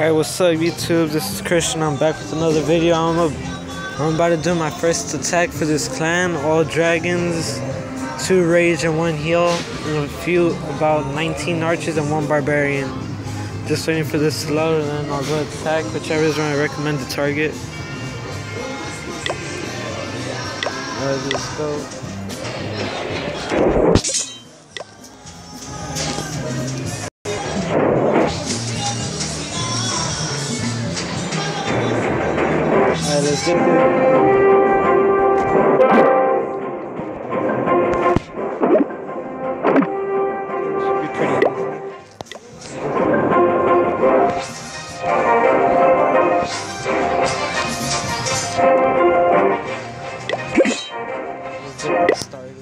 Hey, what's up YouTube? This is Christian. I'm back with another video. I'm, a, I'm about to do my first attack for this clan. All dragons, two rage and one heal, and a few, about 19 archers and one barbarian. Just waiting for this load and then I'll go attack whichever is my recommended target. Alright, let's go. This started.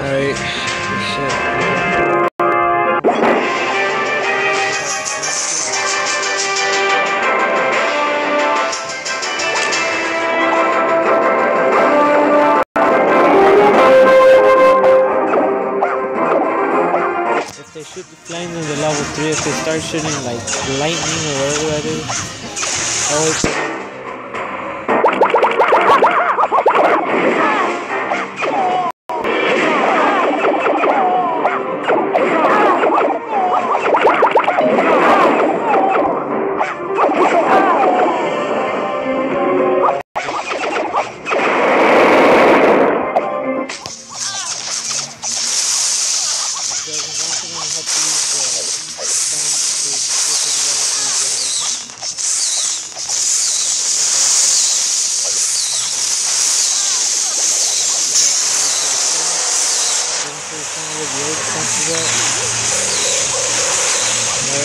Alright, the in the level 3, if they start shooting like lightning or whatever that is, always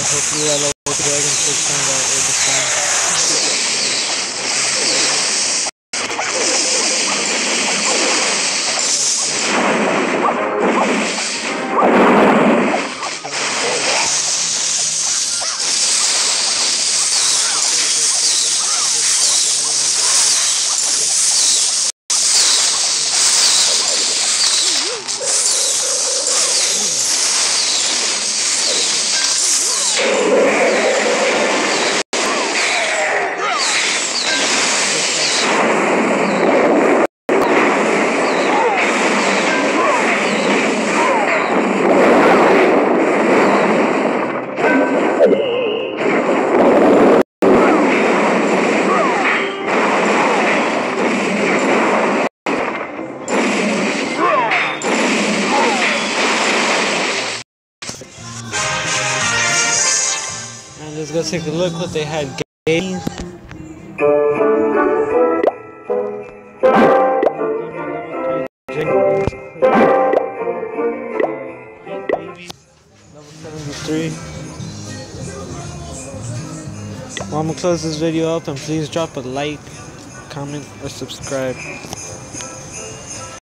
Hopefully that little dragon takes down that with the stone. Let's go take a look what they had gained. Well, I'm gonna close this video up and please drop a like, comment, or subscribe.